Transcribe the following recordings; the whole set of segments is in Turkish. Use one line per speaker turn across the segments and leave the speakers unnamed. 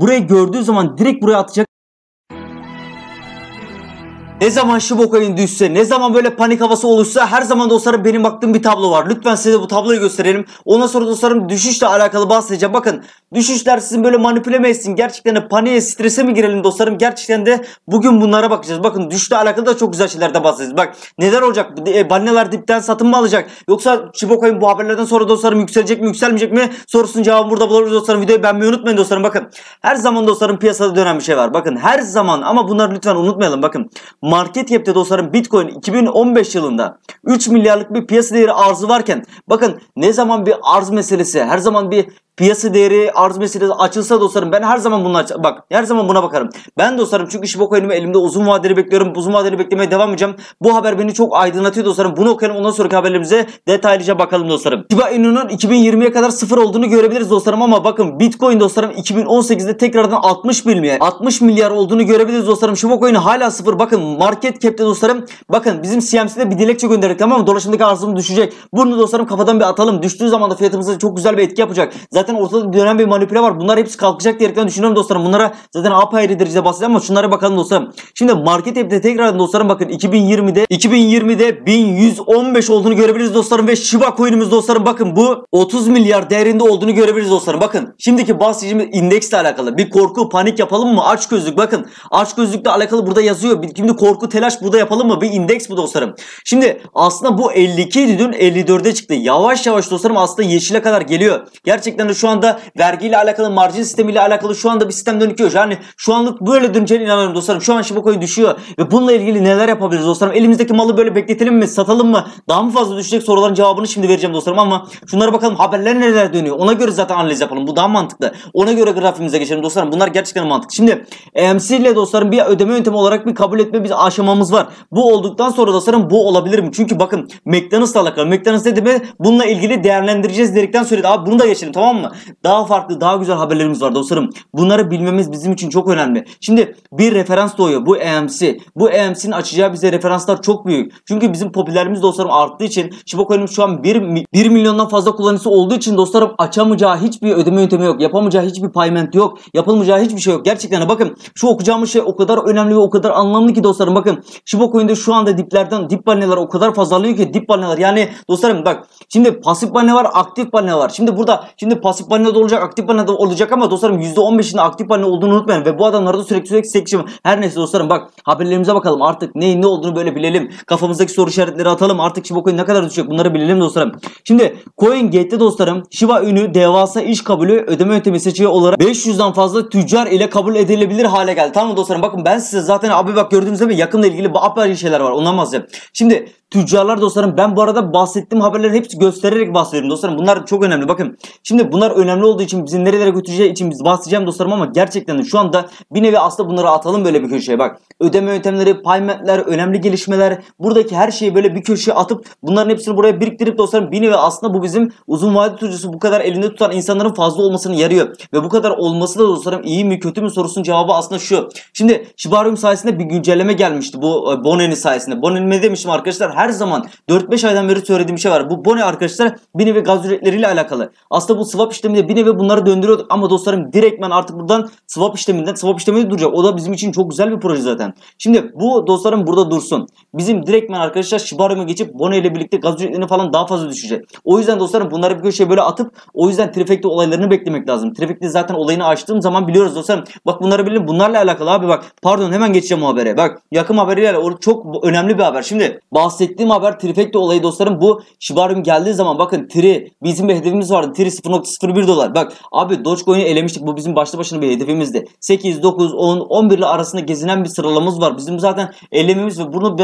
burayı gördüğü zaman direkt buraya atacak. Ne zaman Shiba düşse, ne zaman böyle panik havası oluşsa her zaman dostlarım benim baktığım bir tablo var. Lütfen size bu tabloyu gösterelim. Ondan sonra dostlarım düşüşle alakalı bahsedeceğim. Bakın düşüşler sizin böyle manipüle mi etsin? Gerçekten de paniğe, strese mi girelim dostlarım? Gerçekten de bugün bunlara bakacağız. Bakın düşüşle alakalı da çok güzel şeylerden bahsedeceğiz. Bak neler olacak? E, balinalar dipten satın mı alacak? Yoksa Shiba bu haberlerden sonra dostlarım yükselecek mi, yükselmeyecek mi? Sorusunun cevabını burada buluruz dostlarım. Videoyu beğenmeyi unutmayın dostlarım. Bakın her zaman dostlarım piyasada dönen bir şey var. Bakın her zaman ama bunları lütfen unutmayalım. Bakın market cap'te dostlarım Bitcoin 2015 yılında 3 milyarlık bir piyasa değeri arzı varken bakın ne zaman bir arz meselesi her zaman bir piyasa değeri arz meselesi açılsa dostlarım ben her zaman bununla bak her zaman buna bakarım. Ben dostlarım çünkü Shiba Coin'imi elimde uzun vadeli bekliyorum. Uzun vadeli beklemeye devam edeceğim. Bu haber beni çok aydınlatıyor dostlarım. Bunu okuyalım ondan sonraki haberlerimize detaylıca bakalım dostlarım. Shiba Inu'nun 2020'ye kadar sıfır olduğunu görebiliriz dostlarım ama bakın Bitcoin dostlarım 2018'de tekrardan 60 milyar 60 milyar olduğunu görebiliriz dostlarım. Shiba Coin hala sıfır. Bakın market cap'te dostlarım bakın bizim CMC'de bir dilekçe gönderdik tamam mı? Dolaşımdaki arzım düşecek. Bunu dostlarım kafadan bir atalım. Düştüğü zaman da fiyatımıza çok güzel bir etki yapacak. Zaten ortada dönen bir manipüle var. Bunlar hepsi kalkacak diyerekten düşünüyorum dostlarım. Bunlara zaten apayrı derecede bahsedeceğim ama şunlara bakalım dostlarım. Şimdi market app'te tekrar dostlarım bakın 2020'de 2020'de 1115 olduğunu görebiliriz dostlarım ve Shiba coin'imiz dostlarım bakın bu 30 milyar değerinde olduğunu görebiliriz dostlarım. Bakın şimdiki bahsedeceğimiz indeksle alakalı bir korku panik yapalım mı? Aç gözlük bakın. Aç gözlükle alakalı burada yazıyor. Şimdi korku telaş burada yapalım mı? Bir indeks bu dostlarım. Şimdi aslında bu 52 idi dün 54'e çıktı. Yavaş yavaş dostlarım aslında yeşile kadar geliyor. Gerçekten de şu anda vergiyle alakalı marjin sistemiyle alakalı şu anda bir sistem dönüyor. Yani şu anlık böyle döneceğine inanıyorum dostlarım. Şu an Shiba Coin düşüyor ve bununla ilgili neler yapabiliriz dostlarım? Elimizdeki malı böyle bekletelim mi? Satalım mı? Daha mı fazla düşecek soruların cevabını şimdi vereceğim dostlarım ama şunlara bakalım haberler neler dönüyor. Ona göre zaten analiz yapalım. Bu daha mantıklı. Ona göre grafiğimize geçelim dostlarım. Bunlar gerçekten mantıklı. Şimdi EMC ile dostlarım bir ödeme yöntemi olarak bir kabul etme bir aşamamız var. Bu olduktan sonra dostlarım bu olabilir mi? Çünkü bakın McDonald'sla alakalı. McDonald's dedi mi? Bununla ilgili değerlendireceğiz dedikten söyledi. Abi bunu da geçelim tamam mı? Daha farklı, daha güzel haberlerimiz var dostlarım. Bunları bilmemiz bizim için çok önemli. Şimdi bir referans doğuyor. Bu EMC. Bu EMC'nin açacağı bize referanslar çok büyük. Çünkü bizim popülerimiz dostlarım arttığı için Shiba şu an 1, 1 milyondan fazla kullanıcısı olduğu için dostlarım açamayacağı hiçbir ödeme yöntemi yok. Yapamayacağı hiçbir payment yok. Yapılmayacağı hiçbir şey yok. Gerçekten bakın şu okuyacağımız şey o kadar önemli ve o kadar anlamlı ki dostlarım. Bakın Shiba şu anda diplerden dip balinalar o kadar fazla ki dip balinalar. Yani dostlarım bak şimdi pasif balina var aktif balina var. Şimdi burada şimdi pasif balina da olacak aktif balina da olacak ama dostlarım %15'inde aktif balina olduğunu unutmayın. Ve bu adamlarda da sürekli sürekli sekişim. Her neyse dostlarım bak haberlerimize bakalım artık neyin ne olduğunu böyle bilelim. Kafamızdaki soru işaretleri atalım. Artık Shiba Coin ne kadar düşecek bunları bilelim dostlarım. Şimdi CoinGate'de dostlarım Shiba ünü devasa iş kabulü ödeme yöntemi seçiyor olarak 500'den fazla tüccar ile kabul edilebilir hale geldi. Tamam mı dostlarım? Bakın ben size zaten abi bak gördüğünüz gibi yakınla ilgili apayrı şeyler var. Ondan bahsedeceğim. Şimdi tüccarlar dostlarım ben bu arada bahsettiğim haberleri hepsi göstererek bahsediyorum dostlarım. Bunlar çok önemli. Bakın şimdi bunlar önemli olduğu için bizi nerelere götüreceği için biz bahsedeceğim dostlarım ama gerçekten de şu anda bir nevi aslında bunları atalım böyle bir köşeye bak. Ödeme yöntemleri, paymentler, önemli gelişmeler buradaki her şeyi böyle bir köşeye atıp bunların hepsini buraya biriktirip dostlarım bir nevi aslında bu bizim uzun vadeli tutucusu bu kadar elinde tutan insanların fazla olmasını yarıyor. Ve bu kadar olması da dostlarım iyi mi kötü mü sorusunun cevabı aslında şu. Şimdi Shibarium sayesinde bir güncelleme gelmişti bu e, Bonen'in sayesinde. Bonen ne demiştim arkadaşlar? Her zaman 4-5 aydan beri söylediğim bir şey var. Bu Bone arkadaşlar bir nevi gaz üretleriyle alakalı. Aslında bu swap işleminde bir nevi bunları döndürüyorduk ama dostlarım direktmen artık buradan swap işleminden swap işleminde duracak. O da bizim için çok güzel bir proje zaten. Şimdi bu dostlarım burada dursun. Bizim direktmen arkadaşlar Shibarium'a geçip Bone ile birlikte gaz ücretlerini falan daha fazla düşecek. O yüzden dostlarım bunları bir köşeye böyle atıp o yüzden Trifecta olaylarını beklemek lazım. Trifecta zaten olayını açtığım zaman biliyoruz dostlarım. Bak bunları bilin bunlarla alakalı abi bak. Pardon hemen geçeceğim o habere. Bak yakın haberiyle o çok önemli bir haber. Şimdi bahsettiğim haber Trifecta olayı dostlarım bu Shibarium geldiği zaman bakın Tri bizim bir hedefimiz vardı. Tri 0.01 dolar. Bak abi Dogecoin'i elemiştik. Bu bizim başlı başına bir hedefimizdi. 8, 9, 10, 11 ile arasında gezinen bir sıralamamız var. Bizim zaten elememiz ve bunu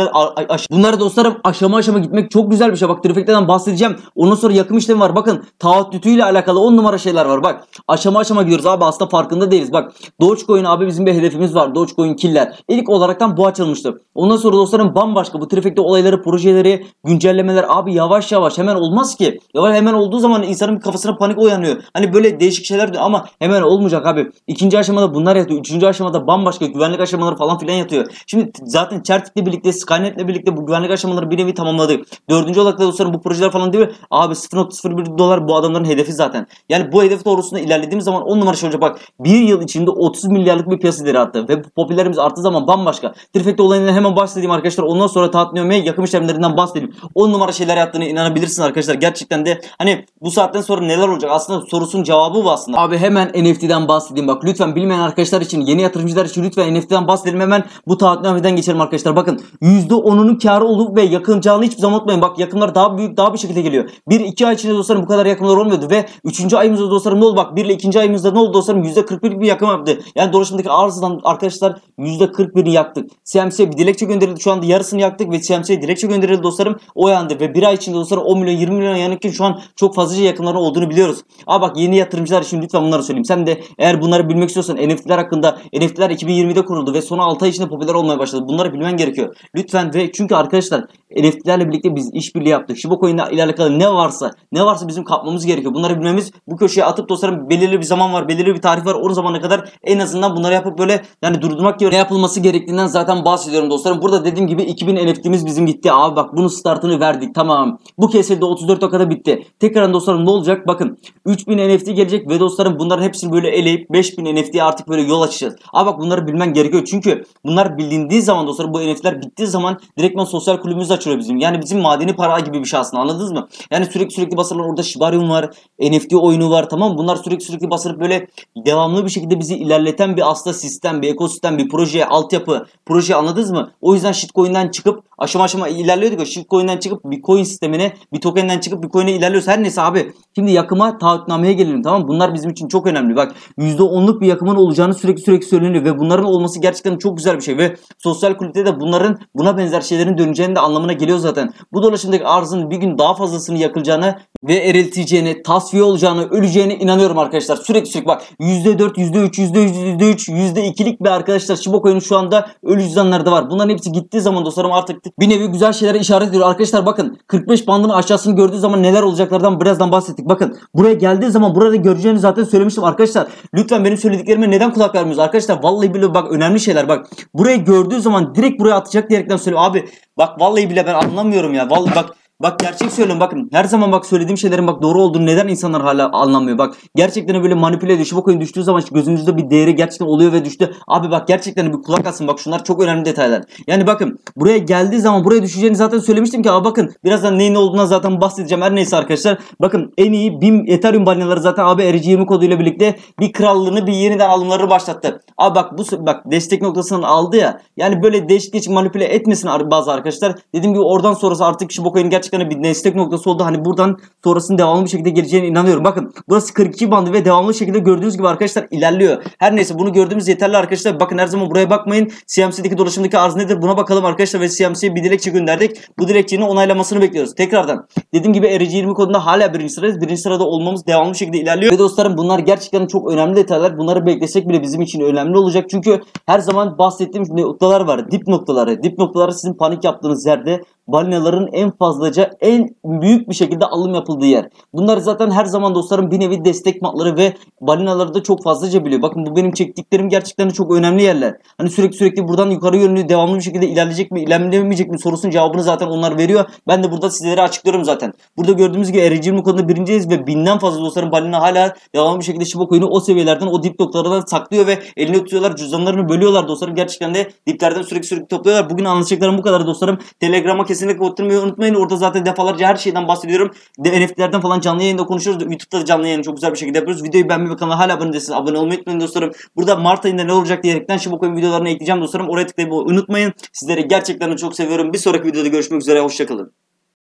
aş Bunları dostlarım aşama aşama gitmek çok güzel bir şey. Bak Trifecta'dan bahsedeceğim. Ondan sonra yakım işlemi var. Bakın taahhütüyle alakalı 10 numara şeyler var. Bak aşama aşama gidiyoruz abi. Aslında farkında değiliz. Bak Dogecoin abi bizim bir hedefimiz var. Dogecoin killer. İlk olaraktan bu açılmıştı. Ondan sonra dostlarım bambaşka bu Trifecta olayları projeleri, güncellemeler abi yavaş yavaş hemen olmaz ki. Yavaş hemen olduğu zaman insanın kafasına panik uyanıyor. Hani böyle değişik şeyler diyor ama hemen olmayacak abi. İkinci aşamada bunlar yatıyor. Üçüncü aşamada bambaşka güvenlik aşamaları falan filan yatıyor. Şimdi zaten Certik'le birlikte Skynet'le birlikte bu güvenlik aşamaları bir nevi tamamladık. Dördüncü olarak da dostlarım bu projeler falan diyor. Abi 0.01 dolar bu adamların hedefi zaten. Yani bu hedef doğrusunda ilerlediğimiz zaman 10 numara şey olacak. Bak bir yıl içinde 30 milyarlık bir piyasa değeri attı. Ve popülerimiz arttığı zaman bambaşka. Trifecta olayından hemen bahsedeyim arkadaşlar. Ondan sonra Tatniyom'e yakın işlemlerinden bahsedeyim. 10 numara şeyler yaptığını inanabilirsiniz arkadaşlar. Gerçekten de hani bu saatten sonra neler olacak? Aslında sorusun cevabı bu aslında. Abi hemen NFT'den bahsedeyim. Bak lütfen bilmeyen arkadaşlar için, yeni yatırımcılar için lütfen NFT'den bahsedelim. Hemen bu Tatniyom'dan geçelim arkadaşlar. Bakın %10'unun karı olup ve yakınacağını hiçbir zaman unutmayın. Bak yakınlar daha büyük daha bir şekilde geliyor. 1-2 ay içinde dostlarım bu kadar yakınlar olmuyordu ve 3. ayımızda dostlarım ne oldu? Bak 1 ile 2. ayımızda ne oldu dostlarım? %41 bir yakın yaptı. Yani dolaşımdaki arzdan arkadaşlar %41'ini yaktık. CMC'ye bir dilekçe gönderildi. Şu anda yarısını yaktık ve CMC'ye dilekçe gönderildi dostlarım. O yandı ve bir ay içinde dostlarım 10 milyon 20 milyon yanıkken şu an çok fazlaca yakınların olduğunu biliyoruz. Aa bak yeni yatırımcılar için lütfen bunları söyleyeyim. Sen de eğer bunları bilmek istiyorsan NFT'ler hakkında NFT'ler 2020'de kuruldu ve son 6 ay içinde popüler olmaya başladı. Bunları bilmen gerekiyor. Lütfen ve çünkü arkadaşlar NFT'lerle birlikte biz işbirliği yaptık. Shiba Coin ile alakalı ne varsa ne varsa bizim kapmamız gerekiyor. Bunları bilmemiz bu köşeye atıp dostlarım belirli bir zaman var, belirli bir tarih var. O zamana kadar en azından bunları yapıp böyle yani durdurmak yerine ne yapılması gerektiğinden zaten bahsediyorum dostlarım. Burada dediğim gibi 2000 NFT'miz bizim gitti. Abi bak bunun startını verdik. Tamam. Bu kesede 34 dakikada bitti. Tekrar dostlarım ne olacak? Bakın 3000 NFT gelecek ve dostlarım bunların hepsini böyle eleyip 5000 NFT'ye artık böyle yol açacağız. Abi bak bunları bilmen gerekiyor. Çünkü bunlar bilindiği zaman dostlarım bu NFT'ler bittiği zaman direktman sosyal kulübümüz açılıyor bizim. Yani bizim madeni para gibi bir şey aslında anladınız mı? Yani sürekli sürekli basılan orada Shibarium var, NFT oyunu var tamam mı? Bunlar sürekli sürekli basılıp böyle devamlı bir şekilde bizi ilerleten bir aslında sistem, bir ekosistem, bir proje, altyapı, proje anladınız mı? O yüzden shitcoin'den çıkıp aşama aşama ilerliyorduk ya shitcoin'den çıkıp bir coin sistemine, bir token'den çıkıp bir coin'e ilerliyoruz. Her neyse abi. Şimdi yakıma taahhütnameye gelelim tamam? Bunlar bizim için çok önemli. Bak %10'luk bir yakımın olacağını sürekli sürekli söyleniyor ve bunların olması gerçekten çok güzel bir şey ve sosyal kulüpte bunların buna benzer şeylerin döneceğini de anlamına geliyor zaten. Bu dolaşımdaki arzın bir gün daha fazlasını yakılacağını ve erilteceğini, tasfiye olacağını, öleceğine inanıyorum arkadaşlar. Sürekli sürekli bak %4, %3, %3, %3, %2'lik bir arkadaşlar Shiba Coin'in şu anda ölü cüzdanlarda var. Bunların hepsi gittiği zaman dostlarım artık bir nevi güzel şeylere işaret ediyor. Arkadaşlar bakın 45 bandının aşağısını gördüğü zaman neler olacaklardan birazdan bahsettik. Bakın buraya geldiği zaman burada göreceğini zaten söylemiştim arkadaşlar. Lütfen benim söylediklerime neden kulak vermiyorsunuz? Arkadaşlar vallahi bile bak önemli şeyler bak. Burayı gördüğü zaman direkt buraya atacak diyerekten söylüyorum. Abi bak vallahi bile ben anlamıyorum ya. Vallahi bak Bak gerçek söylüyorum bakın her zaman bak söylediğim şeylerin bak doğru olduğunu neden insanlar hala anlamıyor? Bak gerçekten böyle manipüle ediyor. Şu bakın düştüğü zaman gözünüzde bir değeri gerçekten oluyor ve düştü. Abi bak gerçekten bir kulak asın. Bak şunlar çok önemli detaylar. Yani bakın buraya geldiği zaman buraya düşeceğini zaten söylemiştim ki abi bakın birazdan neyin olduğuna zaten bahsedeceğim. Her neyse arkadaşlar. Bakın en iyi BIM Ethereum balinaları zaten abi ERC20 koduyla birlikte bir krallığını bir yeniden alımları başlattı. Abi bak bu bak destek noktasından aldı ya. Yani böyle değişik değişik manipüle etmesin bazı arkadaşlar. Dediğim gibi oradan sonrası artık şu bakın gerçekten bir destek noktası oldu. Hani buradan sonrasının devamlı bir şekilde geleceğine inanıyorum. Bakın burası 42 bandı ve devamlı şekilde gördüğünüz gibi arkadaşlar ilerliyor. Her neyse bunu gördüğümüz yeterli arkadaşlar. Bakın her zaman buraya bakmayın. CMC'deki dolaşımdaki arz nedir? Buna bakalım arkadaşlar ve CMC'ye bir dilekçe gönderdik. Bu dilekçenin onaylamasını bekliyoruz. Tekrardan dediğim gibi ERC20 kodunda hala birinci sıradayız. Birinci sırada olmamız devamlı şekilde ilerliyor. Ve dostlarım bunlar gerçekten çok önemli detaylar. Bunları beklesek bile bizim için önemli olacak. Çünkü her zaman bahsettiğim noktalar var. Dip noktaları. Dip noktaları sizin panik yaptığınız yerde balinaların en fazlaca en büyük bir şekilde alım yapıldığı yer. Bunlar zaten her zaman dostlarım bir nevi destek matları ve balinaları da çok fazlaca biliyor. Bakın bu benim çektiklerim gerçekten çok önemli yerler. Hani sürekli sürekli buradan yukarı yönlü devamlı bir şekilde ilerleyecek mi ilerlemeyecek mi sorusunun cevabını zaten onlar veriyor. Ben de burada sizlere açıklıyorum zaten. Burada gördüğümüz gibi ericim konuda birinciyiz ve binden fazla dostlarım balina hala devamlı bir şekilde Shiba Coin'i o seviyelerden o dip noktalardan saklıyor ve elini tutuyorlar cüzdanlarını bölüyorlar dostlarım. Gerçekten de diplerden sürekli sürekli topluyorlar. Bugün anlatacaklarım bu kadar dostlarım. Telegram'a kesinlikle oturmayı unutmayın. Orada zaten defalarca her şeyden bahsediyorum. De NFT'lerden falan canlı yayında konuşuyoruz. YouTube'da da canlı yayını çok güzel bir şekilde yapıyoruz. Videoyu beğenmeyi ve kanala hala abone değilseniz abone olmayı unutmayın dostlarım. Burada Mart ayında ne olacak diyerekten Shiba Coin videolarını ekleyeceğim dostlarım. Oraya tıklayıp unutmayın. Sizleri gerçekten çok seviyorum. Bir sonraki videoda görüşmek üzere. Hoşçakalın.